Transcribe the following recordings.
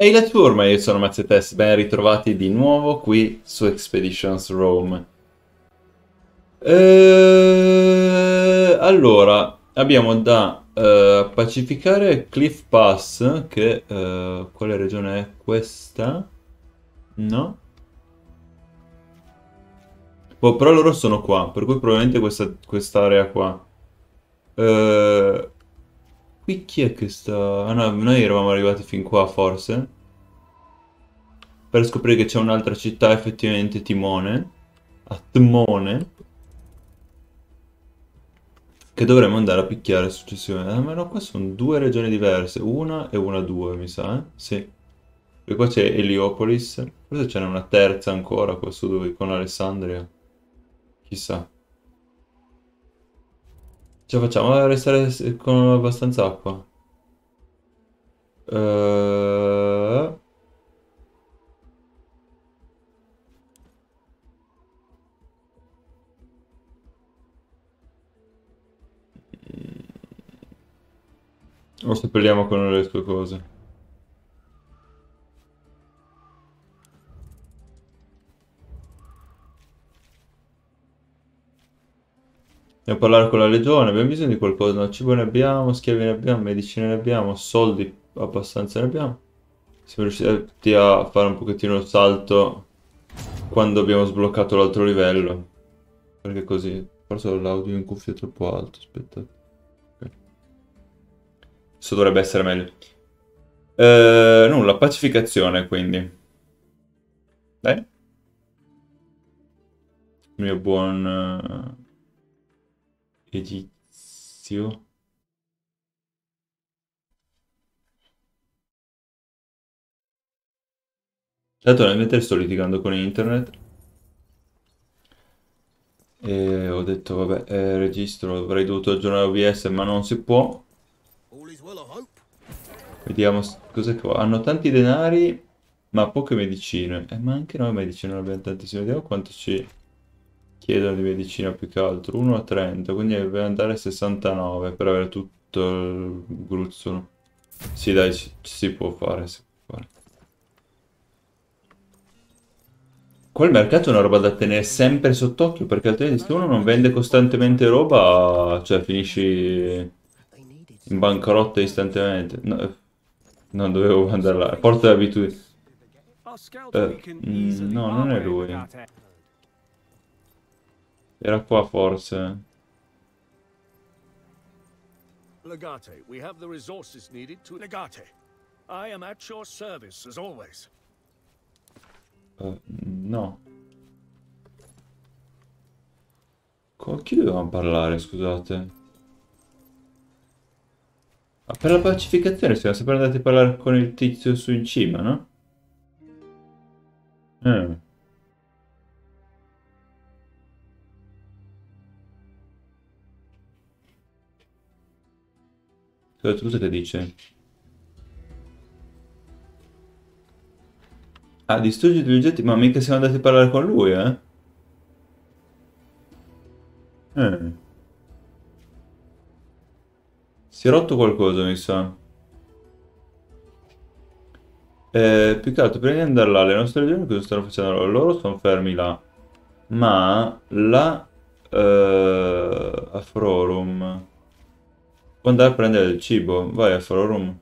Ehi la turma, io sono Mazzetes, ben ritrovati di nuovo qui su Expeditions Rome. Eh, allora, abbiamo da eh, pacificare Cliff Pass, che... eh, quale regione è questa? No? Boh, però loro sono qua, per cui probabilmente questa quest'area qua. Eh, qui chi è che sta... Ah no, noi eravamo arrivati fin qua forse. Per scoprire che c'è un'altra città effettivamente Timone. A Timone. Che dovremmo andare a picchiare successivamente. Ah, ma no, qua sono due regioni diverse. Una e una due, mi sa, eh? Sì. E qua c'è Heliopolis. Forse ce n'è una terza ancora qua su dove, con Alessandria. Chissà. Ce la facciamo a restare con abbastanza acqua. Uh... O seppelliamo con le tue cose. Andiamo a parlare con la legione, abbiamo bisogno di qualcosa, no, cibo ne abbiamo, schiavi ne abbiamo, medicine ne abbiamo, soldi abbastanza ne abbiamo. Siamo riusciti a fare un pochettino il salto quando abbiamo sbloccato l'altro livello. Perché così, forse l'audio in cuffia è troppo alto, aspetta. Questo dovrebbe essere meglio. Eh, nulla, pacificazione quindi. Dai. Mio buon egizio. Tanto nel mentre sto litigando con internet. E ho detto, vabbè, eh, registro, avrei dovuto aggiornare OBS, ma non si può. Vediamo cos'è qua. Hanno tanti denari, ma poche medicine. Eh, ma anche noi medicine non abbiamo tantissime. Vediamo quanto ci chiedono di medicina più che altro. 1 a 30, quindi deve andare a 69 per avere tutto il gruzzolo. Sì, dai, ci, ci si può fare, si può fare. Qua mercato è una roba da tenere sempre sott'occhio, perché altrimenti se uno non vende costantemente roba, cioè finisci in bancarotta istantaneamente. No, non dovevo andare là. Porta l'abitudine. Eh, mm, no, non è lui. Era qua forse. Legate, we have the resources needed to Legate. I am at your service as always. Uh, no. Con chi dovevamo parlare, scusate? Ma per la pacificazione siamo sempre andati a parlare con il tizio su in cima, no? Eh. Cosa che dice? Ah, distruggi gli oggetti? Ma mica siamo andati a parlare con lui, eh? Eh. Si è rotto qualcosa, mi sa. Eh, più che altro, prima di andare là, le nostre regioni cosa stanno facendo? Loro sono fermi là. Ma là eh, a Frorum può andare a prendere del cibo. Vai a Frorum.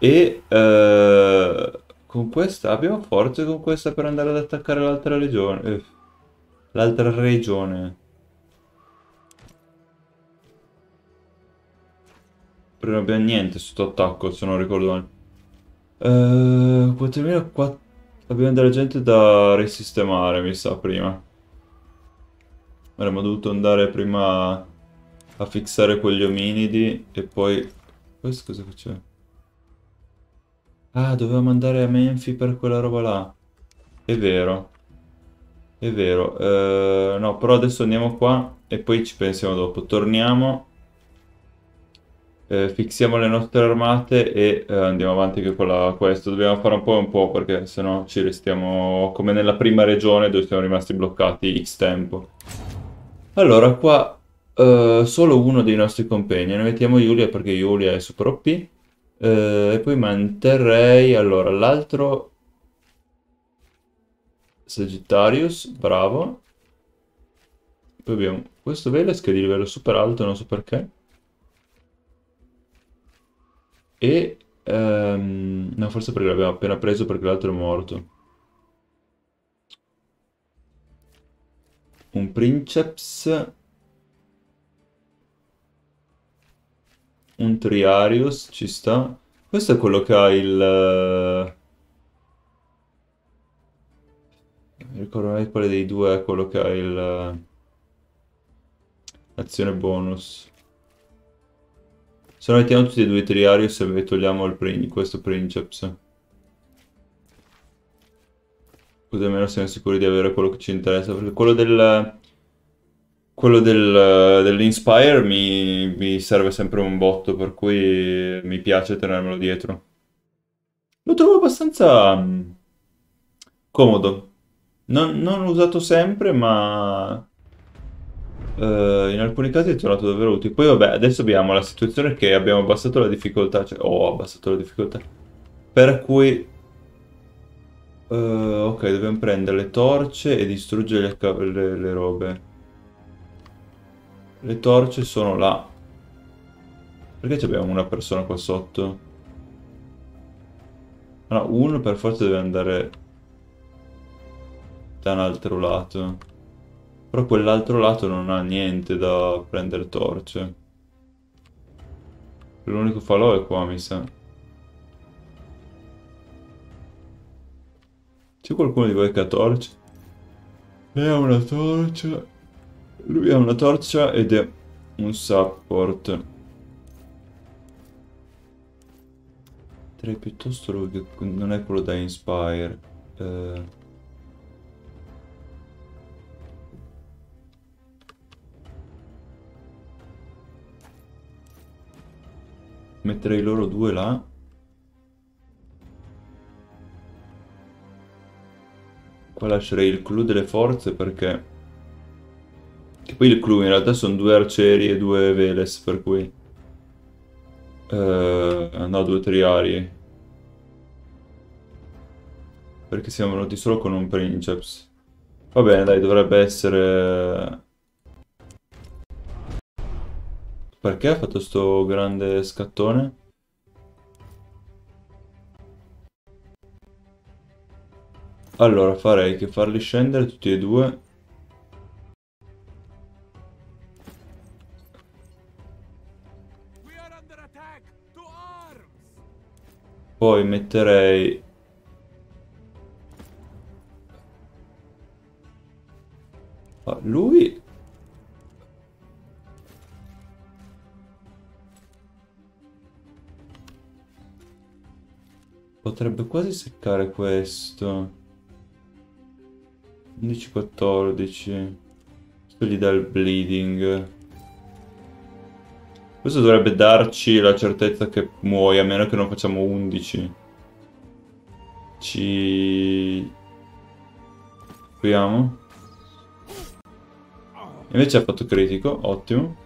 E eh, con questa abbiamo forze con questa per andare ad attaccare l'altra regione. Eh, l'altra regione. Non abbiamo niente sotto attacco, se non ricordo male. Uh, 4004... Abbiamo della gente da risistemare, mi sa, prima. Avremmo dovuto andare prima a fissare quegli ominidi e poi... Questo cosa faceva? Ah, dovevamo andare a Menfi per quella roba là. È vero. È vero. Uh, no, però adesso andiamo qua e poi ci pensiamo dopo. Torniamo eh, fissiamo le nostre armate e eh, andiamo avanti che con la questo. Dobbiamo fare un po' e un po' perché sennò ci restiamo come nella prima regione dove siamo rimasti bloccati x tempo. Allora, qua uh, solo uno dei nostri compagni. Ne mettiamo Giulia perché Giulia è super OP. Eh, e poi manterrei... Allora, l'altro... Sagittarius, bravo. Poi abbiamo questo Veles che è di livello super alto, non so perché. E... ehm, no, forse perché l'abbiamo appena preso perché l'altro è morto. Un Princeps. Un Triarius, ci sta. Questo è quello che ha il... eh, Non mi ricordo mai quale dei due è quello che ha il... eh, Azione bonus. Se no mettiamo tutti e due i Triarius e togliamo prin- questo Princeps. Così almeno siamo sicuri di avere quello che ci interessa. Perché quello del... Quello del, dell'Inspire mi, mi serve sempre un botto, per cui mi piace tenermelo dietro. Lo trovo abbastanza mm, comodo. Non, non usato sempre, ma eh, in alcuni casi è tornato davvero utile. Poi vabbè, adesso abbiamo la situazione che abbiamo abbassato la difficoltà, cioè ho abbassato la difficoltà. Per cui... eh, ok, dobbiamo prendere le torce e distruggere le, le- le robe. Le torce sono là. Perché abbiamo una persona qua sotto? No, uno per forza deve andare da un altro lato. Però quell'altro lato non ha niente da prendere torce. L'unico falò è qua, mi sa. C'è qualcuno di voi che ha torce? Lei ha una torcia. Lui ha una torcia ed è un support. Direi piuttosto lui che non è quello da Inspire. Eh, metterei loro due là. Qua lascerei il clou delle forze perché... Che poi il clou in realtà sono due arcieri e due veles, per cui... Eh, no, due triari. Perché siamo venuti solo con un princeps. Va bene, dai, dovrebbe essere... Perché ha fatto sto grande scattone? Allora, farei che farli scendere tutti e due. Poi metterei... Ah, lui... Potrebbe quasi seccare questo. 11-14. Questo gli dà il bleeding. Questo dovrebbe darci la certezza che muoia, a meno che non facciamo 11. Ci... Proviamo. Invece ha fatto critico, ottimo.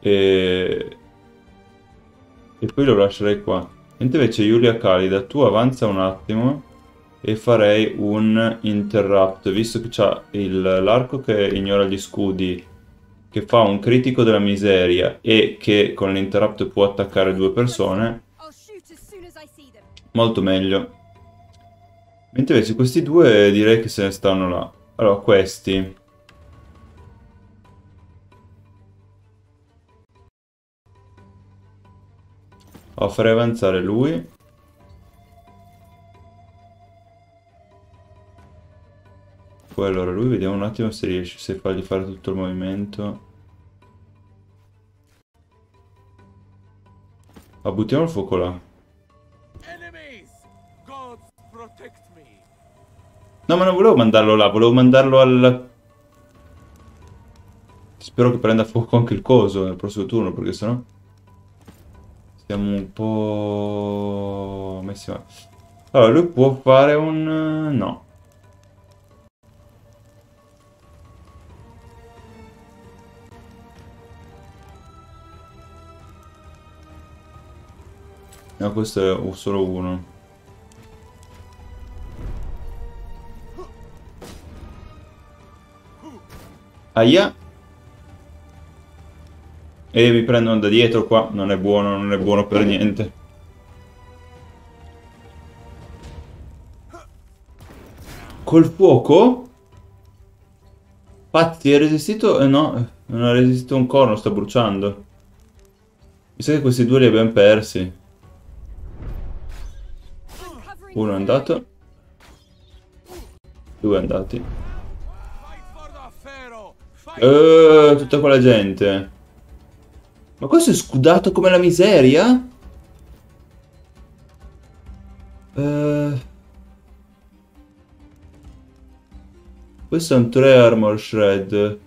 E... E poi lo lascerei qua. Mentre invece Giulia Calida, tu avanza un attimo e farei un interrupt, visto che c'ha l'arco che ignora gli scudi, che fa un critico della miseria e che con l'interrupt può attaccare due persone, molto meglio. Mentre invece questi due direi che se ne stanno là. Allora, questi... Oh, farei avanzare lui. Poi allora lui vediamo un attimo se riesce, se fargli fare tutto il movimento. Ah, buttiamo il fuoco là. No, ma non volevo mandarlo là, volevo mandarlo al... Spero che prenda fuoco anche il coso nel prossimo turno, perché sennò... Stiamo un po'... messi male. Allora, lui può fare un... no. No, questo è solo uno. Aia. E mi prendono da dietro qua. Non è buono, non è buono per niente. Col fuoco? Pazzi, è resistito? Eh no, non ha resistito un corno, sta bruciando. Mi sa che questi due li abbiamo persi. Uno è andato. Due andati. Eh, tutta quella gente. Ma questo è scudato come la miseria? Eh... Questo è un 3 armor shred.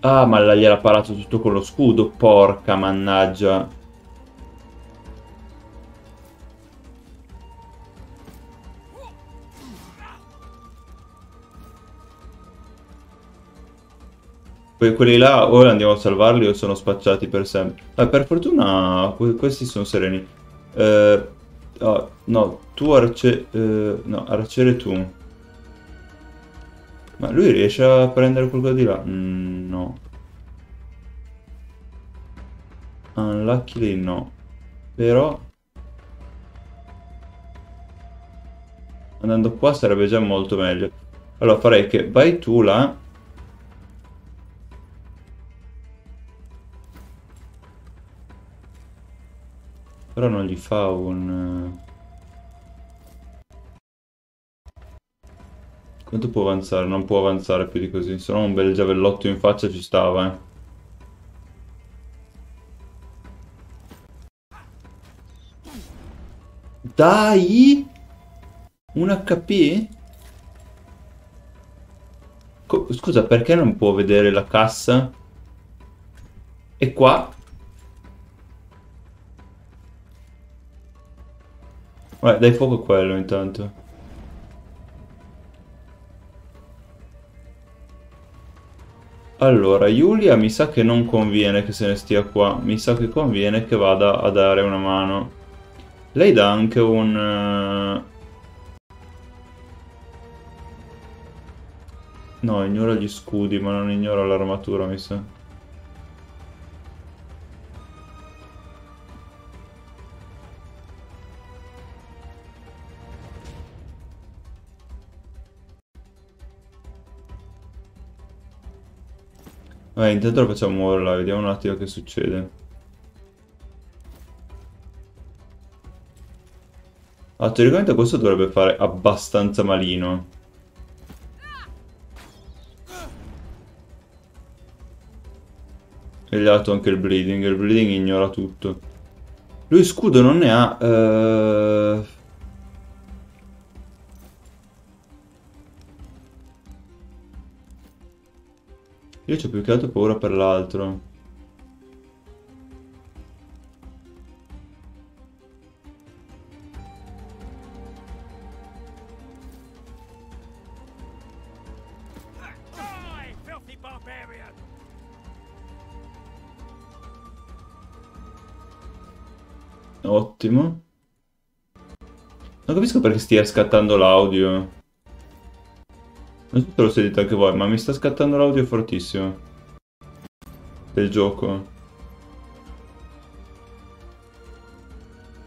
Ah, ma gliel'ha parato tutto con lo scudo. Porca mannaggia. Que- quelli là ora andiamo a salvarli o sono spacciati per sempre. Ah, per fortuna que- questi sono sereni. Eh, ah, no, tu arce... eh, no, arciere tu. Ma lui riesce a prendere qualcosa di là? Mm, no. Unluckily no. Però... Andando qua sarebbe già molto meglio. Allora farei che vai tu là. Però non gli fa un... eh, Quanto può avanzare? Non può avanzare più di così. Se no un bel giavellotto in faccia ci stava, eh. Dai! Un HP? Scusa, perché non può vedere la cassa? E qua? Vabbè, dai fuoco quello intanto. Allora, Giulia mi sa che non conviene che se ne stia qua. Mi sa che conviene che vada a dare una mano. Lei dà anche un... eh, No, ignora gli scudi, ma non ignora l'armatura, mi sa. Vabbè, intanto lo facciamo muovere là, vediamo un attimo che succede. Ah, teoricamente questo dovrebbe fare abbastanza malino. E gli ha dato anche il bleeding, il bleeding ignora tutto. Lui scudo non ne ha... eh, Io c'ho più che altro paura per l'altro. Ottimo. Non capisco perché stia scattando l'audio. Non so se lo sentite anche voi, ma mi sta scattando l'audio fortissimo. Del gioco.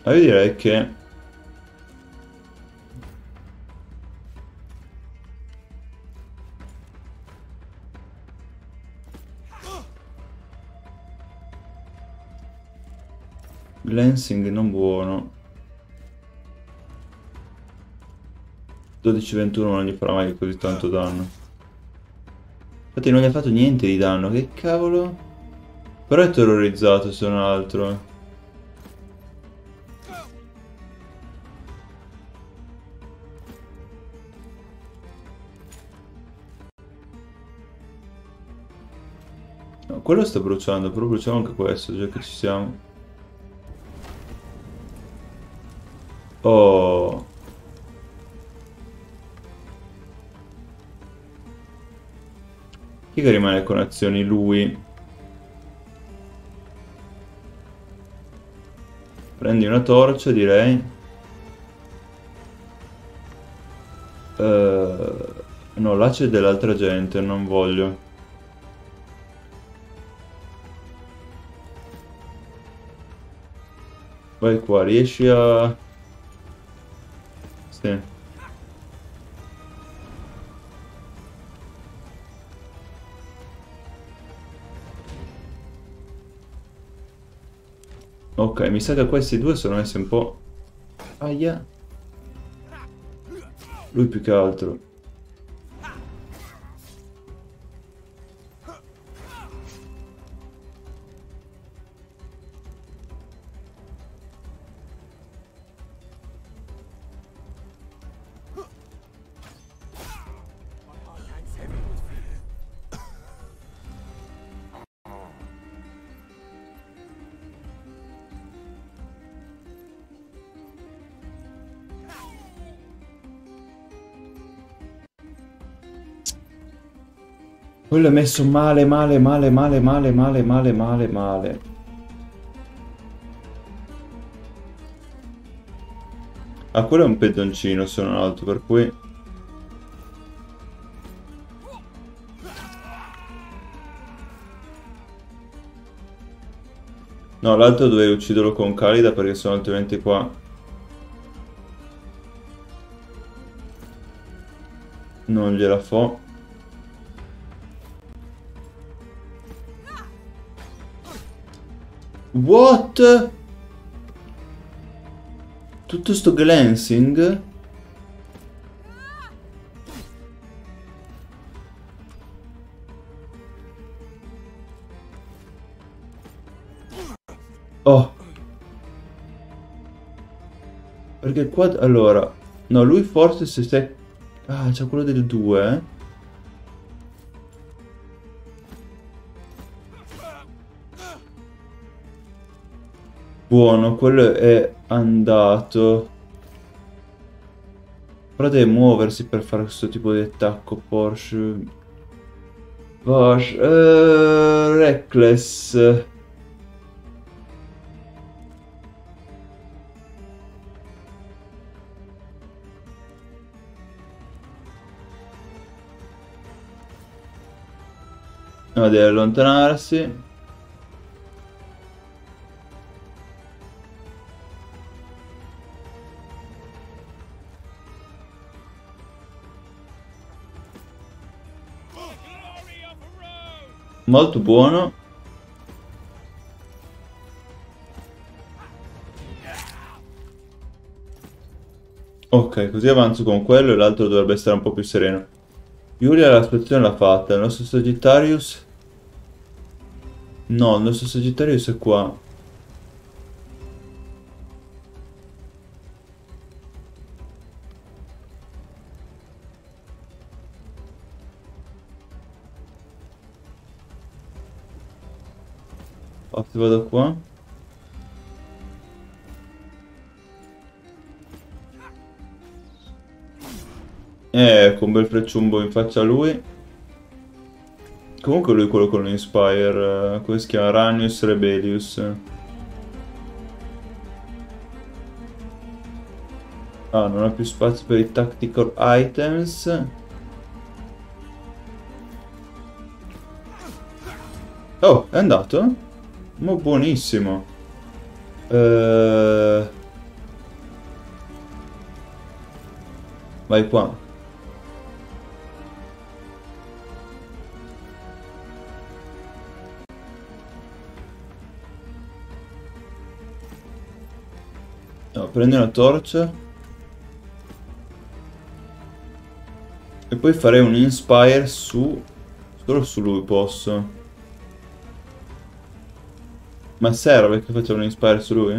Ma io direi che... Glancing non buono. 12-21 non gli farà mai così tanto danno. Infatti non gli ha fatto niente di danno, che cavolo? Però è terrorizzato se non altro. No, quello sta bruciando, però bruciamo anche questo, già che ci siamo. Oh. Chi che rimane con azioni? Lui. Prendi una torcia, direi. Eh, no, là c'è dell'altra gente, non voglio. Vai qua, riesci a... Sì. Ok, mi sa che questi due sono messi un po'... Aia. Lui più che altro. Quello è messo male, male, male, male, male, male, male, male, male. Ah, quello è un pedoncino, sono alto, per cui... No, l'altro dovevo ucciderlo con Calida perché sono altrimenti qua. Non gliela fo. What? Tutto sto glancing? Oh. Perché qua... Allora... No, lui forse se sei... Ah, c'è quello del 2, eh? Buono, quello è andato. Però deve muoversi per fare questo tipo di attacco, Porsche. Porsche... eh, Reckless. No, deve allontanarsi. Molto buono. Ok, così avanzo con quello e l'altro dovrebbe stare un po' più sereno. Giulia la situazione l'ha fatta, il nostro Sagittarius... No, il nostro Sagittarius è qua. Infatti vado qua. Ecco, un bel frecciumbo in faccia a lui. Comunque lui è quello con l'Inspire. eh, come si chiama? Ranius Rebellius. Ah, non ha più spazio per i tactical items. Oh, è andato? Ma buonissimo. Eh... Vai qua. No, prendi una torcia. E poi farei un inspire su... Solo su lui posso. Ma serve che faccia un inspire su lui?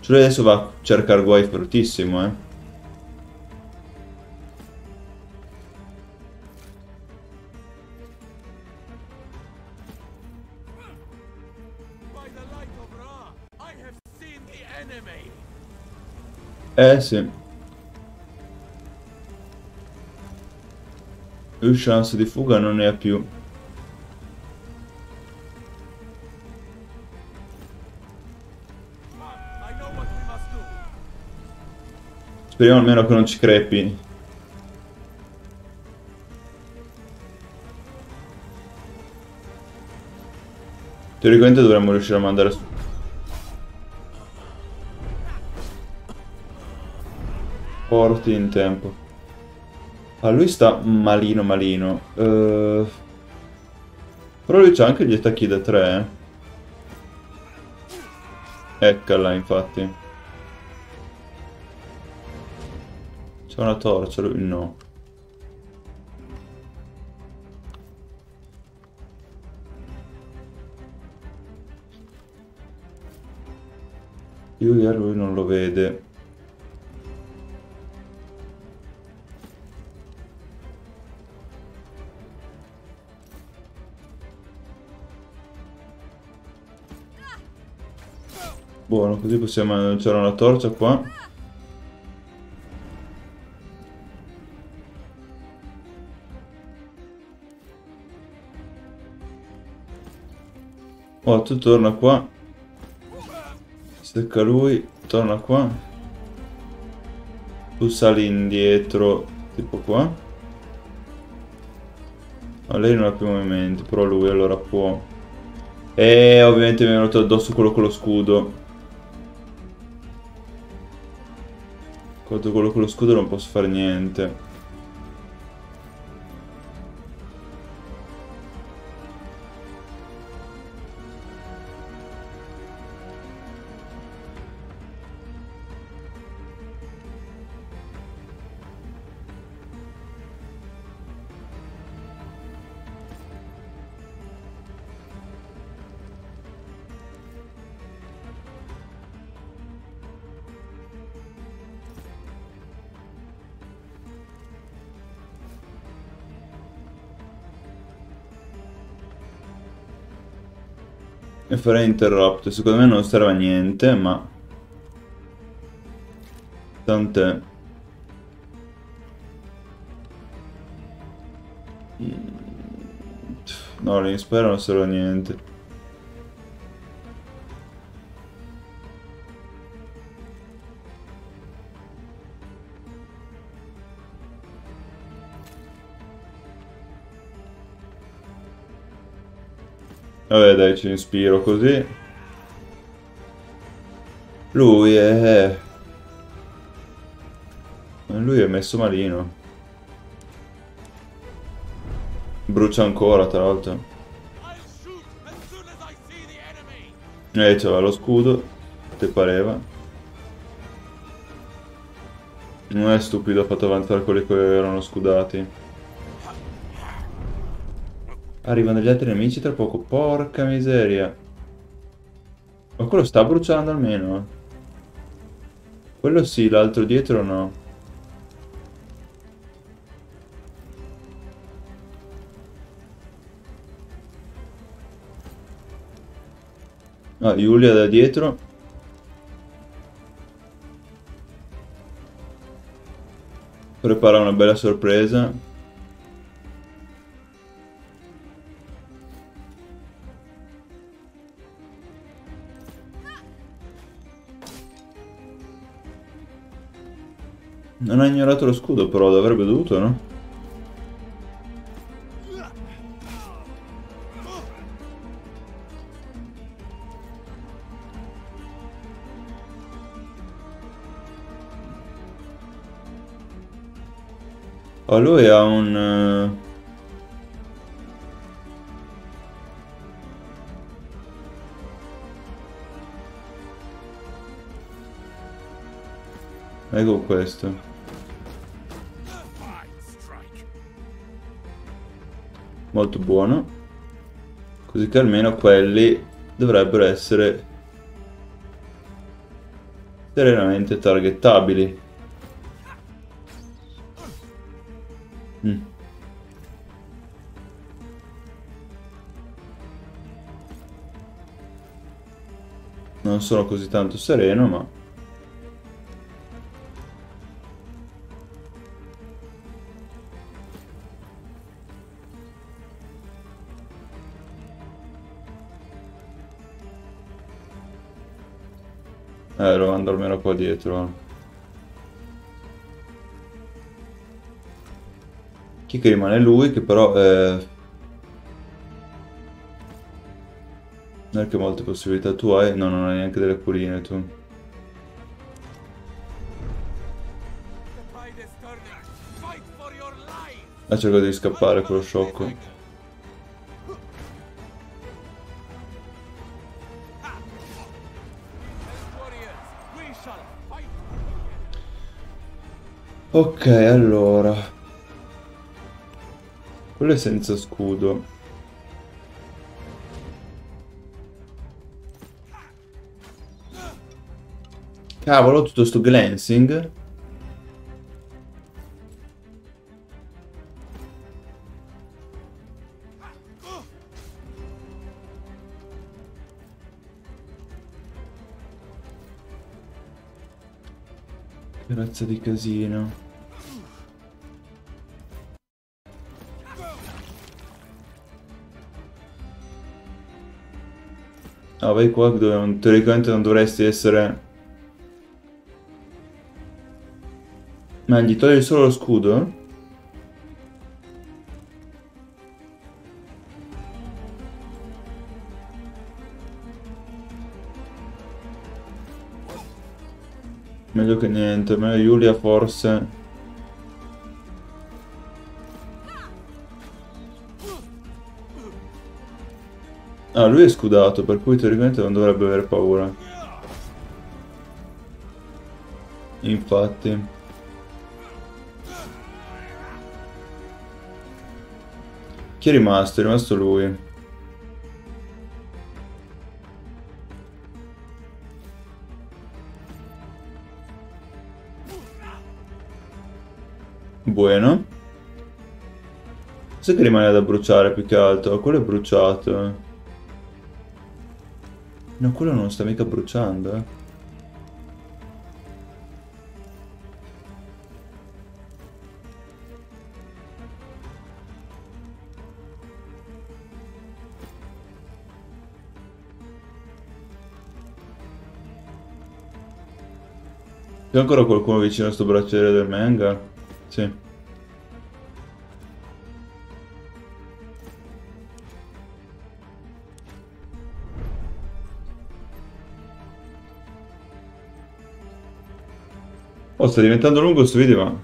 Cioè lui adesso va a cercare guai fortissimo, eh. Eh sì. Lui chance di fuga non ne ha più. Speriamo almeno che non ci crepi. Teoricamente dovremmo riuscire a mandare su. Porti in tempo. Ah, lui sta malino malino. Eh, Però lui c'ha anche gli attacchi da 3. Eh. Eccola, infatti. Una torcia, lui no. Yuya lui non lo vede. Buono, così possiamo lanciare una torcia qua. Oh, tu torna qua. Stecca lui, torna qua. Tu sali indietro, tipo qua. Ma lei non ha più movimenti, però lui allora può. E ovviamente mi è venuto addosso quello con lo scudo. Contro quello con lo scudo non posso fare niente. E farei interrupt. Secondo me non serve a niente, ma... Tant'è. Mm. No, l'inspire non serve a niente. Vabbè dai, ci ispiro così. Lui è... Lui è messo malino. Brucia ancora, tra l'altro. Eh, c'aveva lo scudo. Te pareva. Non è stupido, ha fatto avanzare quelli che erano scudati. Arrivano gli altri nemici tra poco. Porca miseria. Ma quello sta bruciando almeno. Quello sì, l'altro dietro no. Ah, Giulia da dietro. Prepara una bella sorpresa. Non ha ignorato lo scudo, però avrebbe dovuto, no? Oh, lui ha un... eh, Ecco questo. Molto buono. Così che almeno quelli dovrebbero essere serenamente targettabili. Mm. Non sono così tanto sereno, ma... dietro. Chi che rimane lui, che però eh, Non è che molte possibilità tu hai, no, non hai neanche delle culine tu. Ha cercato di scappare quello sciocco. Ok, allora. Quello è senza scudo. Cavolo, tutto sto glancing. Che razza di casino. Ah, vai qua dove non- teoricamente non dovresti essere... Ma gli togli solo lo scudo? Che niente, meglio Giulia forse. Ah, lui è scudato, per cui teoricamente non dovrebbe avere paura. Infatti. Chi è rimasto? È rimasto lui. Cos'è che rimane da bruciare più che altro? Quello è bruciato. No, quello non sta mica bruciando, eh. C'è ancora qualcuno vicino a sto bracciere del manga? Sì. Oh, sta diventando lungo questo video, ma...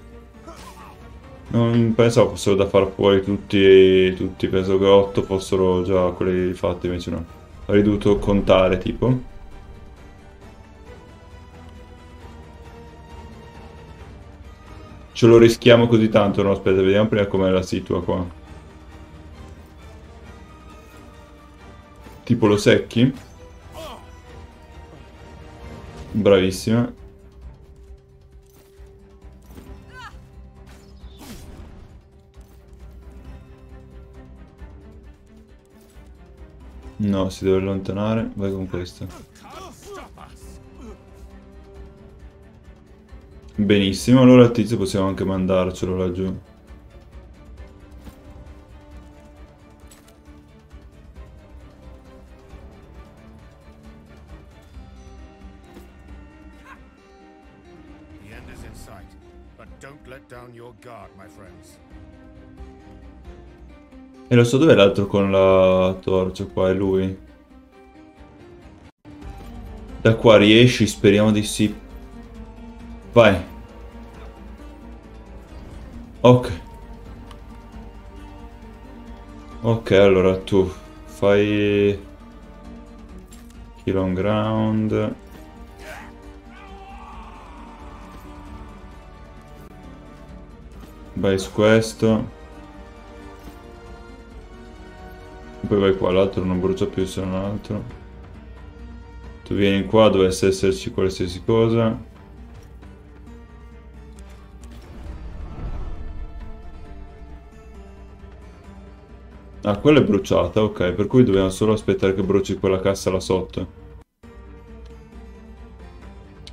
Non pensavo fossero da far fuori tutti, tutti, penso che 8 fossero già quelli fatti, invece no. Avrei dovuto contare, tipo. Ce lo rischiamo così tanto, no? Aspetta, vediamo prima com'è la situa qua. Tipo lo secchi. Bravissima. No, si deve allontanare. Vai con questo. Benissimo, allora il tizio possiamo anche mandarcelo laggiù. The end is in sight, but don't let down your guard, my friends. E lo so dov'è l'altro con la torcia qua, è lui. Da qua riesci, speriamo di sì. Vai. Ok. Ok, allora tu fai... Kill on ground. Vai su questo. Poi vai qua, l'altro non brucia più se non altro. Tu vieni qua, dovesse esserci qualsiasi cosa. Ah, quella è bruciata, ok, per cui dobbiamo solo aspettare che bruci quella cassa là sotto.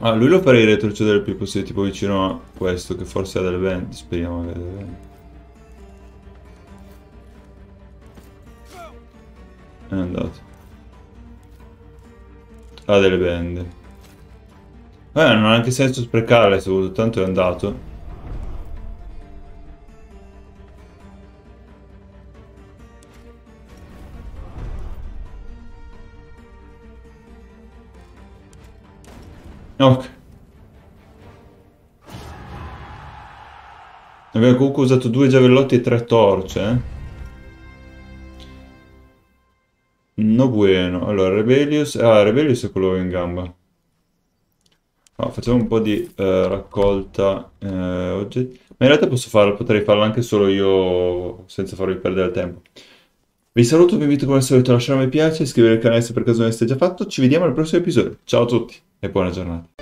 Ah, lui lo farei retrocedere il più possibile, tipo vicino a questo, che forse ha delle venti, speriamo che abbia delle venti. È andato. Ha delle bende. Eh, non ha anche senso sprecarle, se tanto è andato. Ok. Abbiamo comunque usato due giavellotti e tre torce, eh? No bueno. Allora, Rebellius... Ah, Rebellius è quello in gamba. No, facciamo un po' di eh, raccolta eh, oggetti. Ma in realtà posso farlo, potrei farlo anche solo io senza farvi perdere tempo. Vi saluto, vi invito come al solito a lasciare un mi piace, iscrivervi al canale se per caso non l'avete già fatto. Ci vediamo al prossimo episodio. Ciao a tutti e buona giornata.